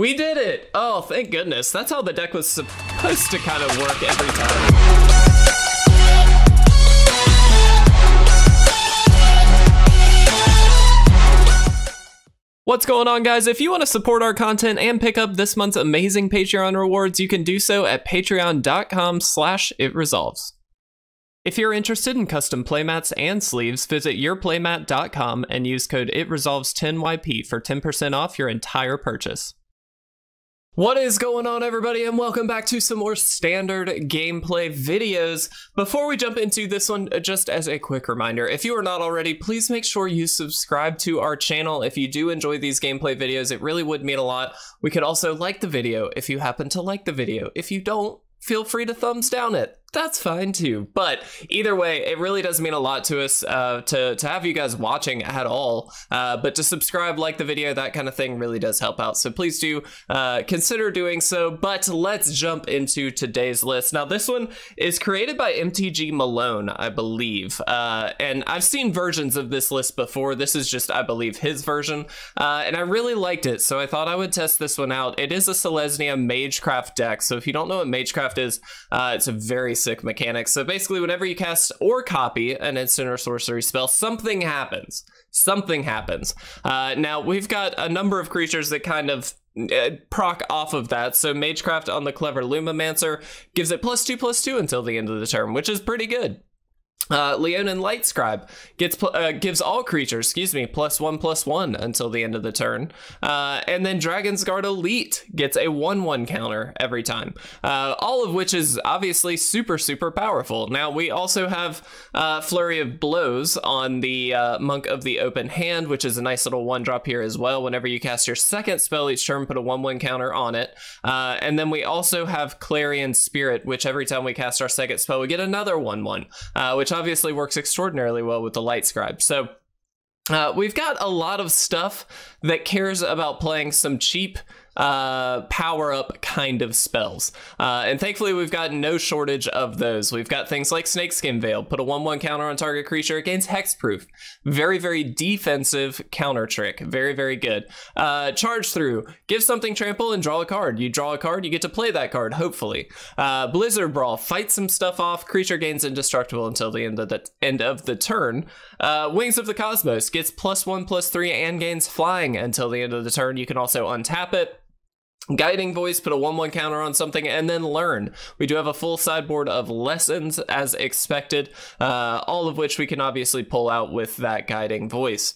We did it! Oh, thank goodness. That's how the deck was supposed to kind of work every time. What's going on, guys? If you want to support our content and pick up this month's amazing Patreon rewards, you can do so at patreon.com slash itresolves. If you're interested in custom playmats and sleeves, visit yourplaymat.com and use code ITRESOLVES10YP for 10% off your entire purchase. What is going on, everybody, and welcome back to some more standard gameplay videos. Before we jump into this one, just as a quick reminder, if you are not already, please make sure you subscribe to our channel. If you do enjoy these gameplay videos, it really would mean a lot. We could also like the video if you happen to like the video. If you don't, feel free to thumbs down it that's fine too. But either way, it really does mean a lot to us uh, to, to have you guys watching at all. Uh, but to subscribe, like the video, that kind of thing really does help out. So please do uh, consider doing so. But let's jump into today's list. Now, this one is created by MTG Malone, I believe. Uh, and I've seen versions of this list before. This is just, I believe, his version. Uh, and I really liked it. So I thought I would test this one out. It is a Selesnya Magecraft deck. So if you don't know what Magecraft is, uh, it's a very sick. So basically, whenever you cast or copy an instant or sorcery spell, something happens. Something happens. Uh, now, we've got a number of creatures that kind of uh, proc off of that. So Magecraft on the Clever Lumimancer gives it plus two, plus two until the end of the turn, which is pretty good. Uh, Leonin Lightscribe gets uh, gives all creatures, excuse me, plus one plus one until the end of the turn, uh, and then Dragonsguard Elite gets a one one counter every time. Uh, all of which is obviously super super powerful. Now we also have uh, Flurry of Blows on the uh, Monk of the Open Hand, which is a nice little one drop here as well. Whenever you cast your second spell each turn, put a one one counter on it, and then we also have Clarion Spirit, which every time we cast our second spell, we get another one one, which obviously works extraordinarily well with the Lightscribe. So uh, we've got a lot of stuff that cares about playing some cheap uh, power up kind of spells. Uh, and thankfully, we've got no shortage of those. We've got things like Snakeskin Veil, put a 1 1 counter on target creature against Hexproof. Very, very defensive counter trick. Very, very good. Uh, charge Through, give something trample and draw a card. You draw a card, you get to play that card, hopefully. Uh, Blizzard Brawl, fight some stuff off, creature gains indestructible until the end of the end of the turn. Uh, Wings of the Cosmos gets plus one, plus three, and gains flying until the end of the turn. You can also untap it. Guiding Voice, put a 1 1 counter on something, and then learn. We do have a full sideboard of lessons as expected, uh, all of which we can obviously pull out with that Guiding Voice.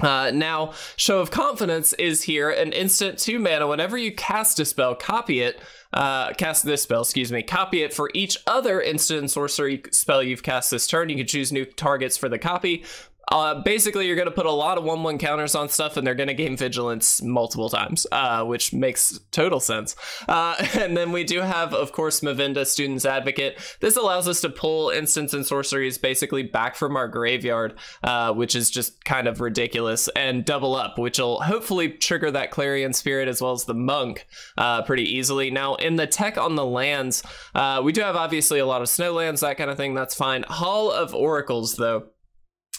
Uh, now, Show of Confidence is here, an instant 2 mana. Whenever you cast a spell, copy it. Uh, cast this spell, excuse me, copy it for each other instant sorcery spell you've cast this turn. You can choose new targets for the copy. Uh, basically, you're going to put a lot of 1 1 counters on stuff, and they're going to gain vigilance multiple times, uh, which makes total sense. Uh, and then we do have, of course, Mavinda, Student's Advocate. This allows us to pull instants and sorceries basically back from our graveyard, uh, which is just kind of ridiculous, and double up, which will hopefully trigger that Clarion Spirit as well as the Monk uh, pretty easily. Now, in the tech on the lands, uh, we do have obviously a lot of snowlands, that kind of thing, that's fine. Hall of Oracles, though.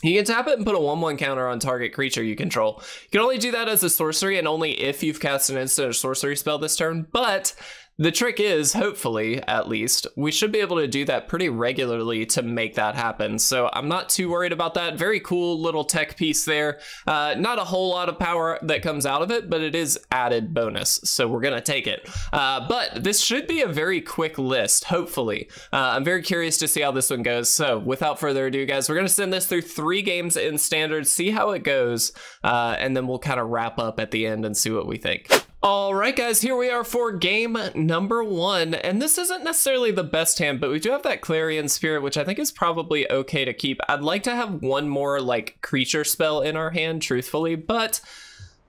You can tap it and put a 1-1 counter on target creature you control. You can only do that as a sorcery and only if you've cast an instant or sorcery spell this turn, but the trick is, hopefully, at least, we should be able to do that pretty regularly to make that happen. So I'm not too worried about that. Very cool little tech piece there. Uh, not a whole lot of power that comes out of it, but it is added bonus. So we're going to take it. Uh, but this should be a very quick list, hopefully. Uh, I'm very curious to see how this one goes. So without further ado, guys, we're going to send this through three games in standard, see how it goes, uh, and then we'll kind of wrap up at the end and see what we think. All right, guys, here we are for game number one. And this isn't necessarily the best hand, but we do have that Clarion Spirit, which I think is probably okay to keep. I'd like to have one more, like, creature spell in our hand, truthfully, but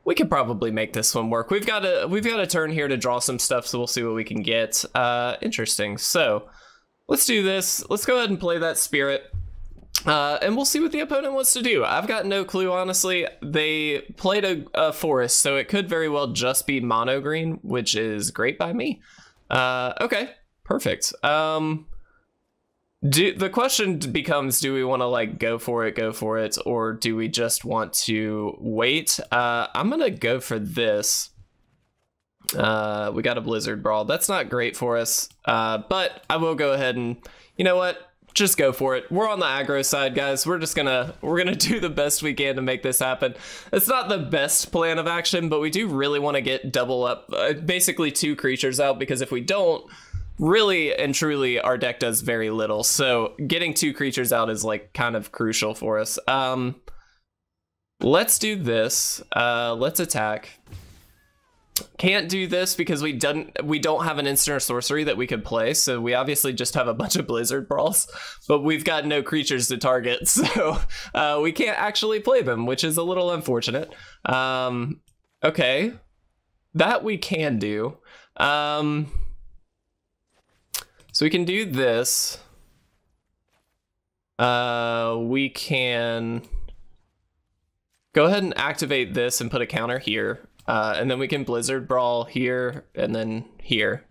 we could probably make this one work. We've got a we've got a turn here to draw some stuff, so we'll see what we can get. Uh, interesting. So let's do this. Let's go ahead and play that Spirit. Uh, and we'll see what the opponent wants to do. I've got no clue, honestly. They played a, a, forest, so it could very well just be mono green, which is great by me. Uh, okay, perfect. Um, do, the question becomes, do we want to like go for it, go for it, or do we just want to wait? Uh, I'm gonna go for this. Uh, we got a Blizzard Brawl. That's not great for us, uh, but I will go ahead and, you know what? Just go for it. We're on the aggro side, guys. We're just gonna we're gonna do the best we can to make this happen. It's not the best plan of action, but we do really want to get double up, uh, basically two creatures out because if we don't, really and truly our deck does very little. So getting two creatures out is like kind of crucial for us. Um, let's do this. Uh, let's attack. Can't do this because we don't we don't have an instant or sorcery that we could play, so we obviously just have a bunch of blizzard brawls, but we've got no creatures to target, so uh, we can't actually play them, which is a little unfortunate. Um, okay, that we can do. Um, so we can do this. Uh, we can go ahead and activate this and put a counter here. Uh, and then we can Blizzard Brawl here and then here.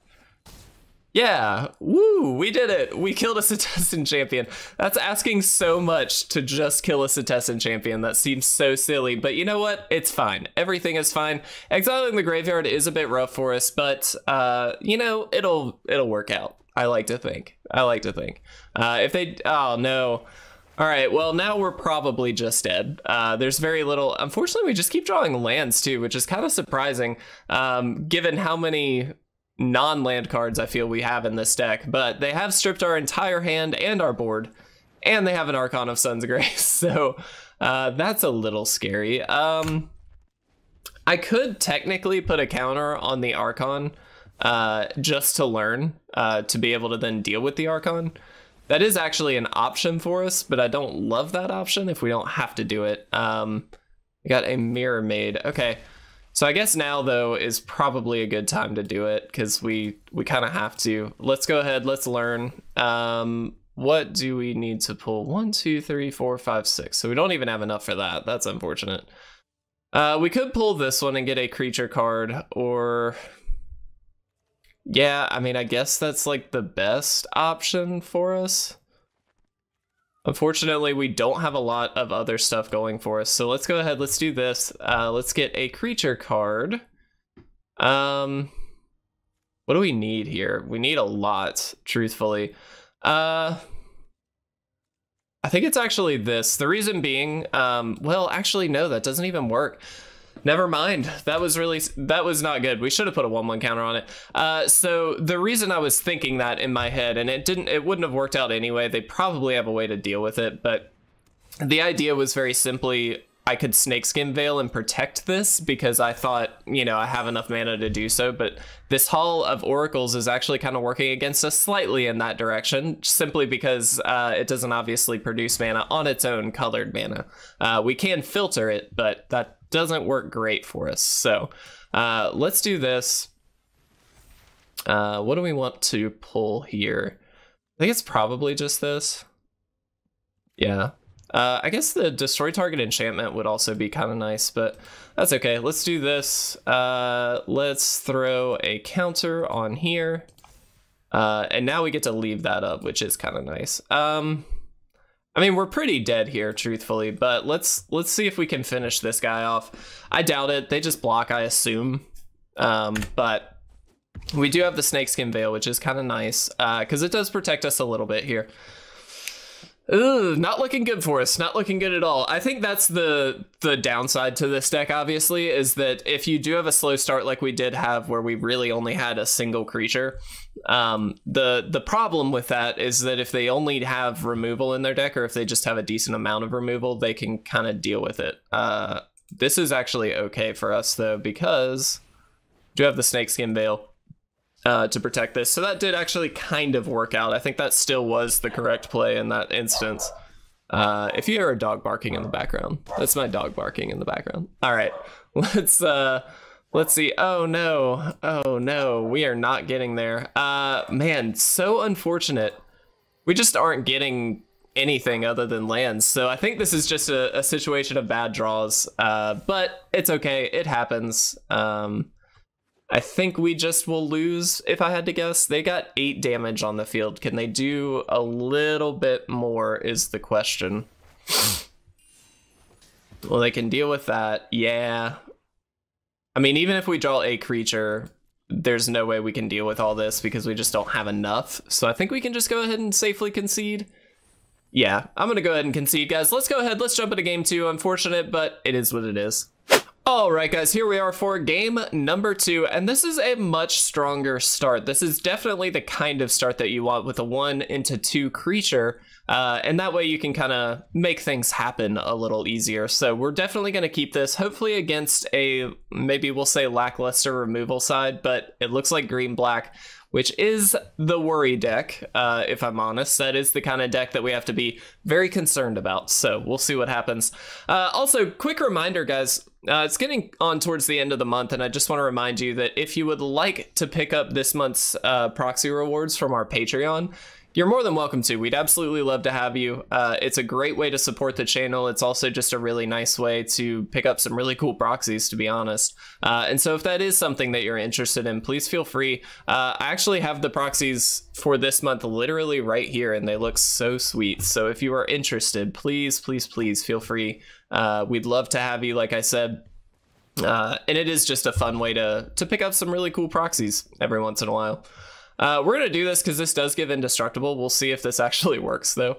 Yeah, woo, we did it. We killed a Setessan champion. That's asking so much to just kill a Setessan champion. That seems so silly, but you know what? It's fine. Everything is fine. Exiling the graveyard is a bit rough for us, but uh, you know, it'll it'll work out. I like to think. I like to think. Uh, if they, oh no. All right, well, now we're probably just dead. Uh, there's very little. Unfortunately, we just keep drawing lands too, which is kind of surprising um, given how many non land cards I feel we have in this deck. But they have stripped our entire hand and our board, and they have an Archon of Sun's Grace. So uh, that's a little scary. Um, I could technically put a counter on the Archon uh, just to learn uh, to be able to then deal with the Archon. That is actually an option for us, but I don't love that option if we don't have to do it. Um, we got a Mirrormade. Okay. So I guess now though is probably a good time to do it because we we kind of have to. Let's go ahead. Let's learn. Um, what do we need to pull? One, two, three, four, five, six. So we don't even have enough for that. That's unfortunate. Uh, we could pull this one and get a creature card, or yeah, I mean, I guess that's like the best option for us. Unfortunately, we don't have a lot of other stuff going for us. So let's go ahead, let's do this. Uh, let's get a creature card. Um, what do we need here? We need a lot, truthfully. Uh, I think it's actually this. The reason being, um, well, actually, no, that doesn't even work. Never mind. That was really that was not good. We should have put a one-one counter on it. Uh, so the reason I was thinking that in my head, and it didn't, it wouldn't have worked out anyway. They probably have a way to deal with it, but the idea was very simply I could Snakeskin Veil and protect this because I thought, you know, I have enough mana to do so. But this Hall of Oracles is actually kind of working against us slightly in that direction, simply because uh, it doesn't obviously produce mana on its own colored mana. Uh, we can filter it, but that doesn't work great for us. So uh, let's do this. Uh, what do we want to pull here? I think it's probably just this. Yeah. Uh, I guess the destroy target enchantment would also be kind of nice, but that's okay. Let's do this. Uh, let's throw a counter on here. Uh, and now we get to leave that up, which is kind of nice. Um, I mean, we're pretty dead here, truthfully, but let's let's see if we can finish this guy off. I doubt it. They just block, I assume. Um, but we do have the snakeskin veil, which is kind of nice because uh, it does protect us a little bit here. Ugh, not looking good for us. Not looking good at all. I think that's the the downside to this deck. Obviously, is that if you do have a slow start like we did have, where we really only had a single creature, um, the the problem with that is that if they only have removal in their deck, or if they just have a decent amount of removal, they can kind of deal with it. Uh, this is actually okay for us though because we do have the snakeskin veil uh, to protect this. So that did actually kind of work out. I think that still was the correct play in that instance. Uh, if you hear a dog barking in the background, that's my dog barking in the background. All right, let's uh, let's see. Oh no, oh no, we are not getting there. Uh, man, so unfortunate. We just aren't getting anything other than lands. So I think this is just a, a situation of bad draws. Uh, but it's okay. It happens. Um, I think we just will lose if I had to guess. They got eight damage on the field. Can they do a little bit more is the question. well, they can deal with that. Yeah. I mean, even if we draw a creature, there's no way we can deal with all this because we just don't have enough. So I think we can just go ahead and safely concede. Yeah, I'm going to go ahead and concede, guys. Let's go ahead. Let's jump into game two. Unfortunate, but it is what it is. All right, guys, here we are for game number two, and this is a much stronger start. This is definitely the kind of start that you want with a one into two creature, uh, and that way you can kind of make things happen a little easier. So we're definitely going to keep this, hopefully against a, maybe we'll say lackluster removal side, but it looks like green-black which is the worry deck, uh, if I'm honest. That is the kind of deck that we have to be very concerned about. So we'll see what happens. Uh, also, quick reminder, guys. Uh, it's getting on towards the end of the month, and I just want to remind you that if you would like to pick up this month's uh, proxy rewards from our Patreon, you're more than welcome to. We'd absolutely love to have you. Uh, it's a great way to support the channel. It's also just a really nice way to pick up some really cool proxies, to be honest. Uh, and so if that is something that you're interested in, please feel free. Uh, I actually have the proxies for this month literally right here, and they look so sweet. So if you are interested, please, please, please feel free. Uh, we'd love to have you, like I said. Uh, and it is just a fun way to to pick up some really cool proxies every once in a while. Uh, we're going to do this because this does give indestructible. We'll see if this actually works, though.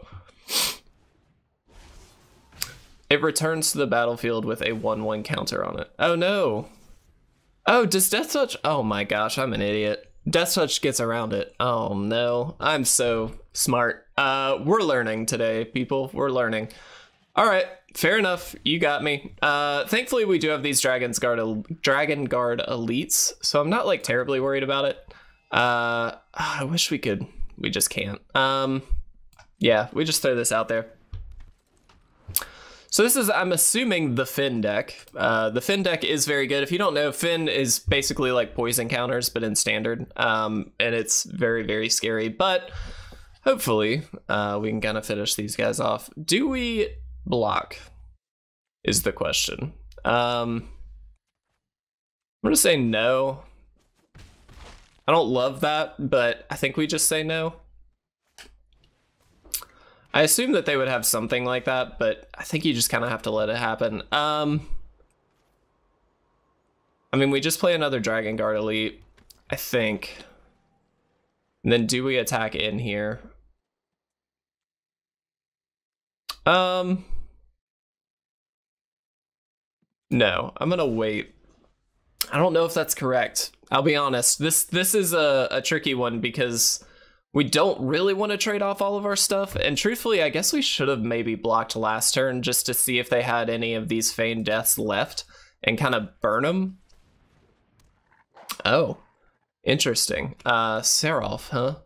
It returns to the battlefield with a 1-1 counter on it. Oh, no. Oh, does deathtouch... Oh, my gosh, I'm an idiot. deathtouch gets around it. Oh, no. I'm so smart. Uh, we're learning today, people. We're learning. All right, fair enough. You got me. Uh, thankfully, we do have these Dragonsguard, Dragon Guard elites, so I'm not, like, terribly worried about it. Uh, I wish we could. We just can't. Um, yeah, we just throw this out there. So this is, I'm assuming, the Fynn deck. Uh, the Fynn deck is very good. If you don't know, Fynn is basically like poison counters, but in standard. Um, and it's very, very scary. But hopefully, uh, we can kind of finish these guys off. Do we block? Is the question. Um, I'm going to say no. I don't love that, but I think we just say no. I assume that they would have something like that, but I think you just kind of have to let it happen. Um, I mean, we just play another Dragon Guard Elite, I think. And then do we attack in here? Um, no, I'm gonna wait. I don't know if that's correct. I'll be honest. This this is a, a tricky one because we don't really want to trade off all of our stuff. And truthfully, I guess we should have maybe blocked last turn just to see if they had any of these feign deaths left and kind of burn them. Oh, interesting. Uh, Seraph, huh?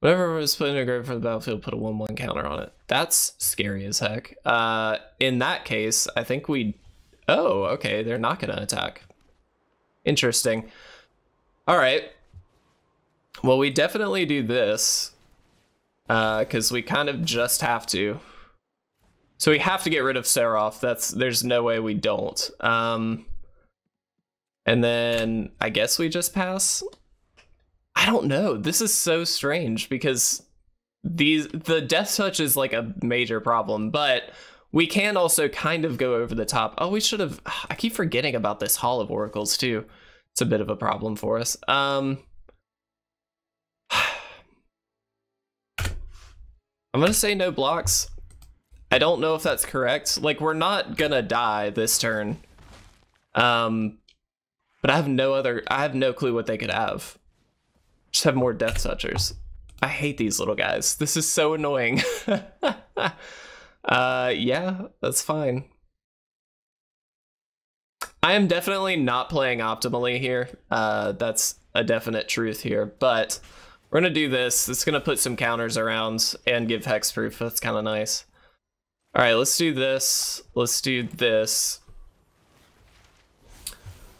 Whatever was put in a grave for the battlefield, put a 1-1 counter on it. That's scary as heck. Uh, in that case, I think we... Oh, okay, they're not going to attack. Interesting. All right. Well, we definitely do this because uh, we kind of just have to. So we have to get rid of Seraph. That's there's no way we don't. Um, and then I guess we just pass. I don't know. This is so strange because these the deathtouch is like a major problem, but we can also kind of go over the top. Oh, we should have. I keep forgetting about this Hall of Oracles too. It's a bit of a problem for us. Um, I'm gonna say no blocks. I don't know if that's correct. Like we're not gonna die this turn. Um, but I have no other. I have no clue what they could have. Just have more death touchers. I hate these little guys. This is so annoying. Uh, yeah, that's fine. I am definitely not playing optimally here. Uh, that's a definite truth here, but we're gonna do this. It's gonna put some counters around and give hexproof. That's kind of nice. All right, let's do this. Let's do this.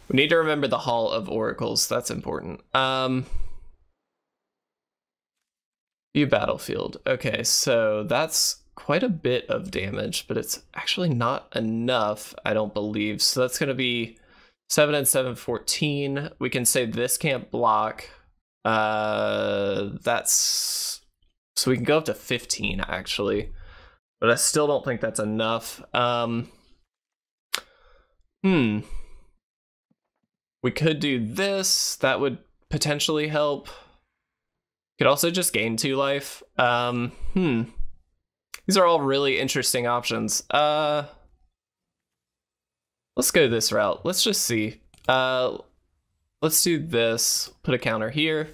We need to remember the Hall of Oracles. That's important. Um, view battlefield. Okay, so that's quite a bit of damage, but it's actually not enough, I don't believe. So that's going to be 7 and 7, 14. We can say this can't block. Uh, that's... So we can go up to 15, actually. But I still don't think that's enough. Um, hmm. We could do this. That would potentially help. Could also just gain two life. Um, hmm. These are all really interesting options. Uh, let's go this route. Let's just see. Uh, let's do this. Put a counter here.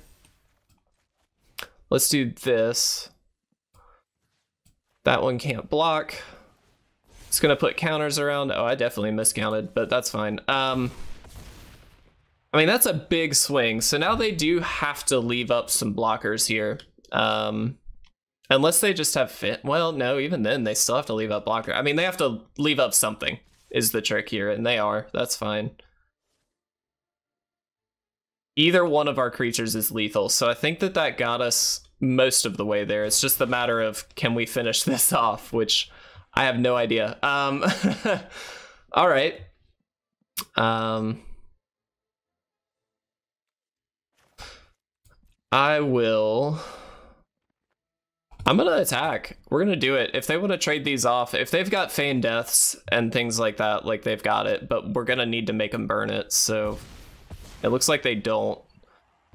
Let's do this. That one can't block. It's gonna put counters around. Oh, I definitely miscounted, but that's fine. Um, I mean, that's a big swing. So now they do have to leave up some blockers here. Um, unless they just have fit. Well, no, even then they still have to leave up blocker. I mean, they have to leave up something is the trick here, and they are. That's fine. Either one of our creatures is lethal, so I think that that got us most of the way there. It's just the matter of can we finish this off, which I have no idea. Um, all right. Um, I will. I'm gonna attack. We're gonna do it. If they want to trade these off, if they've got feign deaths and things like that, like they've got it, but we're gonna need to make them burn it. So it looks like they don't.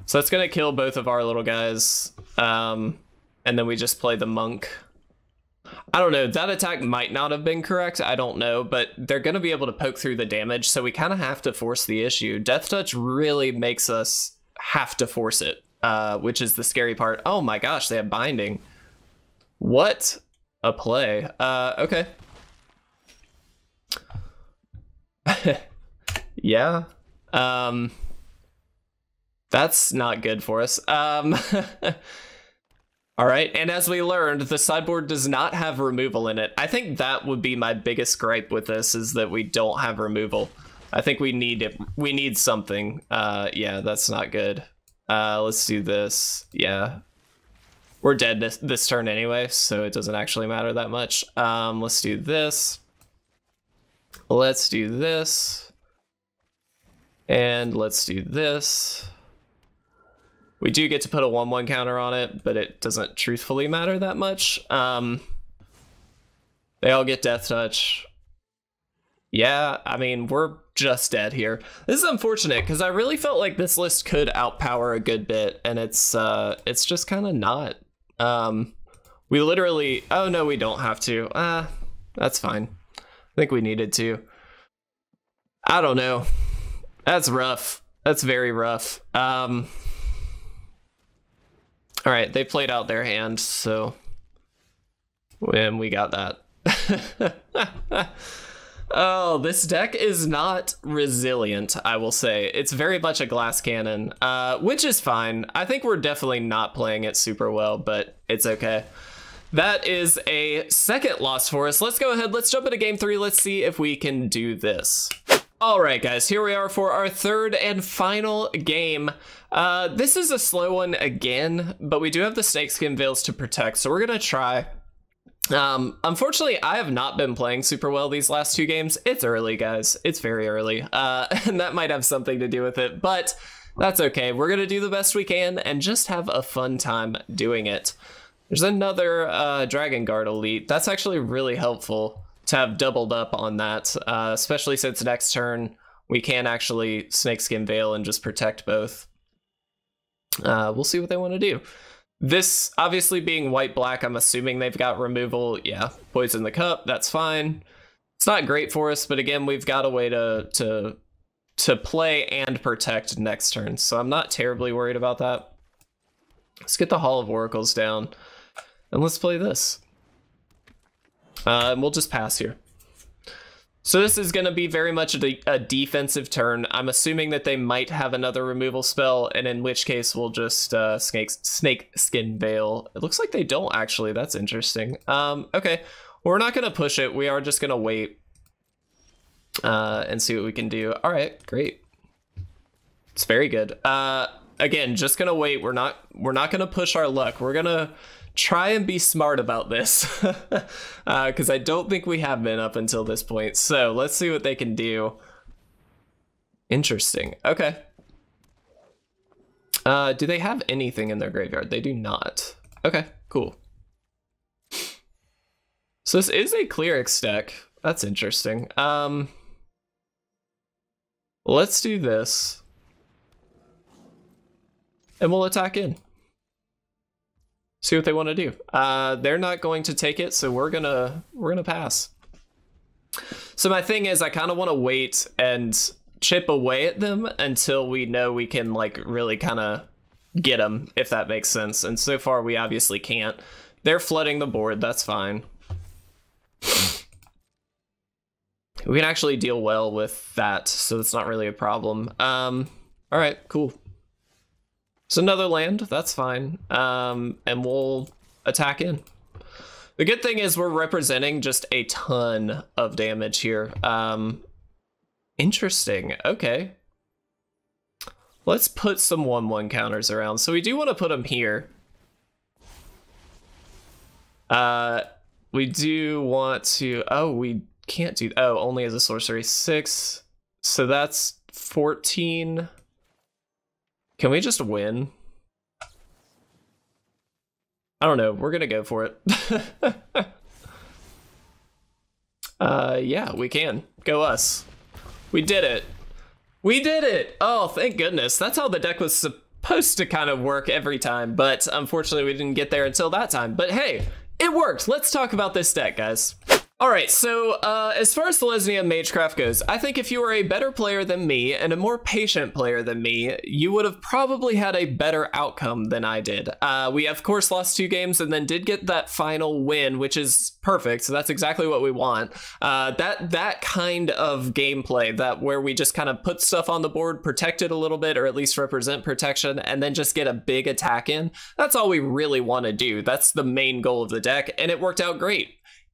So that's gonna kill both of our little guys. Um, and then we just play the monk. I don't know. That attack might not have been correct. I don't know, but they're to be able to poke through the damage, so we kind of have to force the issue. deathtouch really makes us have to force it, uh, which is the scary part. Oh my gosh, they have binding. What a play. Uh, okay. yeah. Um, that's not good for us. Um, All right, and as we learned, the sideboard does not have removal in it. I think that would be my biggest gripe with this is that we don't have removal. I think we need it. We need something. Uh, yeah, that's not good. Uh, let's do this. Yeah, we're dead this, this turn anyway, so it doesn't actually matter that much. Um, let's do this. Let's do this. And let's do this. We do get to put a 1-1 counter on it, but it doesn't truthfully matter that much. Um, they all get deathtouch. Yeah, I mean, we're just dead here. This is unfortunate, because I really felt like this list could outpower a good bit, and it's uh, it's just kind of not. Um, we literally... Oh, no, we don't have to. Uh, that's fine. I think we needed to. I don't know. That's rough. That's very rough. Um... All right, they played out their hand, so when we got that. oh, this deck is not resilient, I will say. It's very much a glass cannon, uh, which is fine. I think we're definitely not playing it super well, but it's okay. That is a second loss for us. Let's go ahead, let's jump into game three. Let's see if we can do this. All right, guys, here we are for our third and final game. Uh, this is a slow one again, but we do have the snakeskin veils to protect, so we're gonna try. Um, unfortunately, I have not been playing super well these last two games. It's early, guys. It's very early, uh, and that might have something to do with it, but that's okay. We're gonna do the best we can and just have a fun time doing it. There's another uh, Dragon Guard Elite. That's actually really helpful to have doubled up on that, uh, especially since next turn we can actually Snakeskin Veil and just protect both. Uh, we'll see what they want to do. This obviously being white black, I'm assuming they've got removal. Yeah, poison the cup, that's fine. It's not great for us, but again, we've got a way to to to play and protect next turn, so I'm not terribly worried about that. Let's get the Hall of Oracles down, and let's play this. Uh, and we'll just pass here. So this is going to be very much a, de a, defensive turn. I'm assuming that they might have another removal spell, and in which case we'll just uh, snake, snake skin veil. It looks like they don't actually. That's interesting. Um, okay, we're not going to push it. We are just going to wait uh, and see what we can do. All right, great. It's very good. Uh, again, just gonna wait. We're not we're not gonna push our luck. We're gonna try and be smart about this because uh, I don't think we have been up until this point. So let's see what they can do. Interesting. Okay. Uh, do they have anything in their graveyard? They do not. Okay, cool. So this is a Clerics deck. That's interesting. Um, let's do this. and we'll attack in. See what they want to do. Uh, they're not going to take it, so we're gonna we're gonna pass. So my thing is, I kind of want to wait and chip away at them until we know we can like really kind of get them, if that makes sense. And so far, we obviously can't. They're flooding the board. That's fine. we can actually deal well with that, so it's not really a problem. Um, all right, cool. It's another land, that's fine. Um, and we'll attack in. The good thing is we're representing just a ton of damage here. Um, interesting, okay. Let's put some 1-1 counters around. So we do want to put them here. Uh, we do want to, oh, we can't do, oh, only as a sorcery, six. So that's 14. Can we just win? I don't know. We're going to go for it. uh, yeah, we can. Go us. We did it. We did it! Oh, thank goodness. That's how the deck was supposed to kind of work every time, but unfortunately we didn't get there until that time. But hey, it worked. Let's talk about this deck, guys. All right, so uh, as far as Selesnya Magecraft goes, I think if you were a better player than me and a more patient player than me, you would have probably had a better outcome than I did. Uh, we, of course, lost two games and then did get that final win, which is perfect. So that's exactly what we want. Uh, that that kind of gameplay, that where we just kind of put stuff on the board, protect it a little bit, or at least represent protection, and then just get a big attack in. That's all we really want to do. That's the main goal of the deck, and it worked out great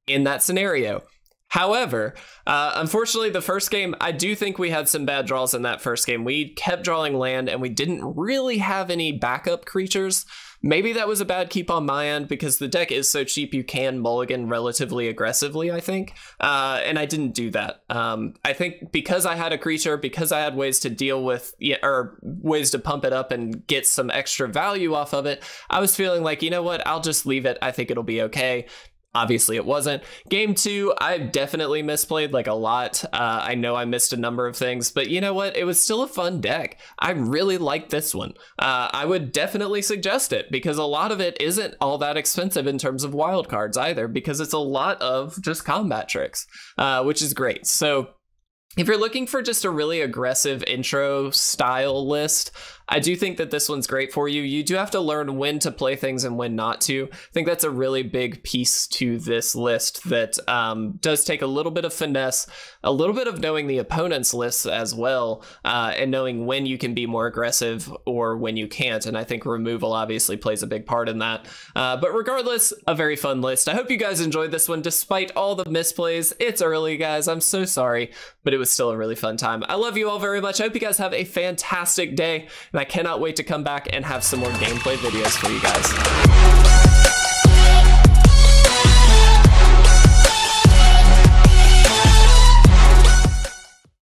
in that scenario. However, uh, unfortunately, the first game, I do think we had some bad draws in that first game. We kept drawing land and we didn't really have any backup creatures. Maybe that was a bad keep on my end because the deck is so cheap you can mulligan relatively aggressively, I think. Uh, and I didn't do that. Um, I think because I had a creature, because I had ways to deal with, or ways to pump it up and get some extra value off of it, I was feeling like, you know what, I'll just leave it. I think it'll be okay. Obviously, it wasn't. Game two, I definitely misplayed like a lot. Uh, I know I missed a number of things, but you know what? It was still a fun deck. I really like this one. Uh, I would definitely suggest it because a lot of it isn't all that expensive in terms of wild cards either, because it's a lot of just combat tricks, uh, which is great. So if you're looking for just a really aggressive intro style list, I do think that this one's great for you. You do have to learn when to play things and when not to. I think that's a really big piece to this list that um, does take a little bit of finesse, a little bit of knowing the opponent's lists as well, uh, and knowing when you can be more aggressive or when you can't. And I think removal obviously plays a big part in that. Uh, but regardless, a very fun list. I hope you guys enjoyed this one despite all the misplays. It's early, guys. I'm so sorry, but it was still a really fun time. I love you all very much. I hope you guys have a fantastic day and I cannot wait to come back and have some more gameplay videos for you guys.